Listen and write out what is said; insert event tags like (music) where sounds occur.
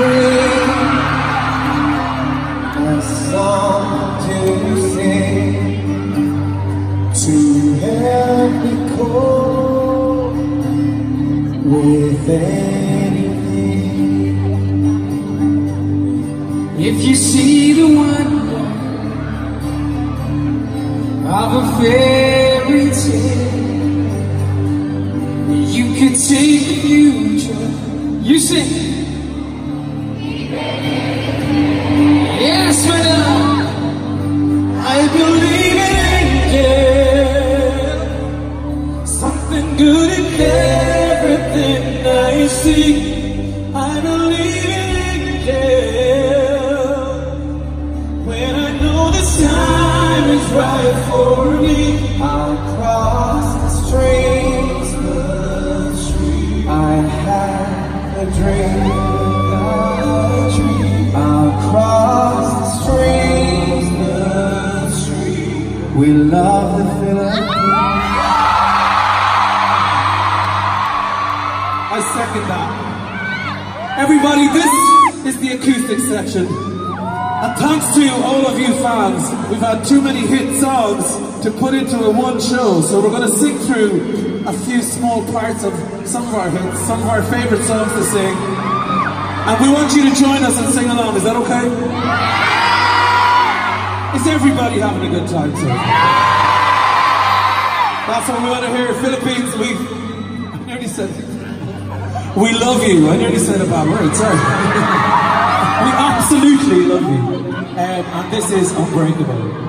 a song to sing to help me cope with anything. If you see the wonder of a fairy tale, you could take the future. You sing. I believe in angels. Something good in everything I see. I believe in angels. When I know this time is right for me, I'll cross the streams. I have a dream, love the. I second that. Everybody, this is the acoustic section. And thanks to all of you fans, we've had too many hit songs to put into a one show, so we're going to sing through a few small parts of some of our hits, some of our favorite songs to sing. And we want you to join us and sing along. Is that okay? Is everybody having a good time so That's what we want to hear. Philippines, we (laughs) I nearly said we love you. I nearly said a bad word, sorry. (laughs) we absolutely love you. Um, and this is Unbreakable.